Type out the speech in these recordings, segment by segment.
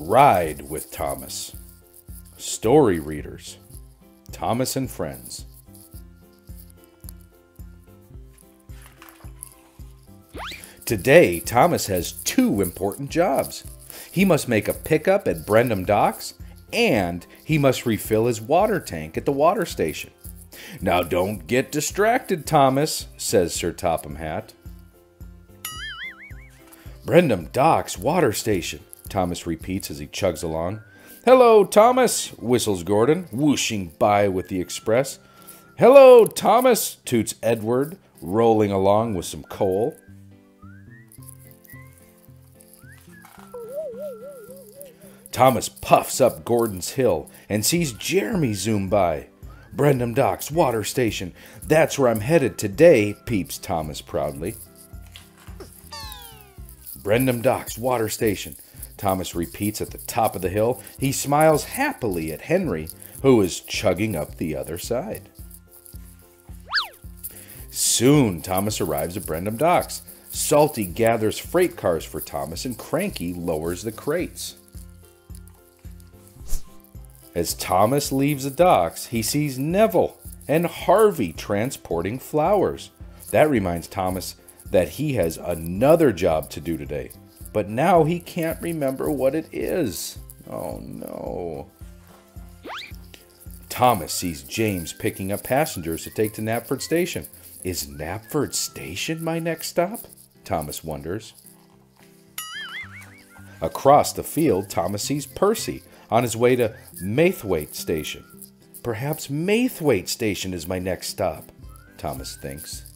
Ride with Thomas. Story readers. Thomas and Friends. Today, Thomas has two important jobs. He must make a pickup at Brendam Docks, and he must refill his water tank at the water station. Now don't get distracted, Thomas, says Sir Topham Hatt. Brendam Docks Water Station, Thomas repeats as he chugs along. Hello, Thomas, whistles Gordon, whooshing by with the express. Hello, Thomas, toots Edward, rolling along with some coal. Thomas puffs up Gordon's Hill and sees Jeremy zoom by. Brendam Docks Water Station. That's where I'm headed today, peeps Thomas proudly. Brendam Docks Water Station. Thomas repeats at the top of the hill. He smiles happily at Henry, who is chugging up the other side. Soon, Thomas arrives at Brendam Docks. Salty gathers freight cars for Thomas, and Cranky lowers the crates. As Thomas leaves the docks, he sees Neville and Harvey transporting flowers. That reminds Thomas that he has another job to do today, but now he can't remember what it is. Oh no. Thomas sees James picking up passengers to take to Knapford Station. Is Knapford Station my next stop? Thomas wonders. Across the field, Thomas sees Percy on his way to Maithwaite Station. Perhaps Maithwaite Station is my next stop, Thomas thinks.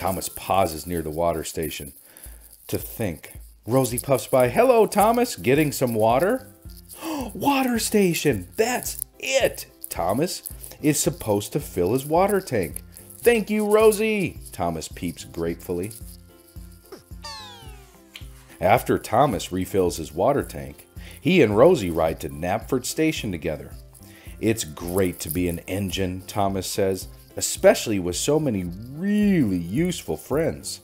Thomas pauses near the water station to think. Rosie puffs by. Hello, Thomas. Getting some water? water station. That's it. Thomas is supposed to fill his water tank. Thank you, Rosie. Thomas peeps gratefully. After Thomas refills his water tank, he and Rosie ride to Knapford Station together. It's great to be an engine, Thomas says, especially with so many really useful friends.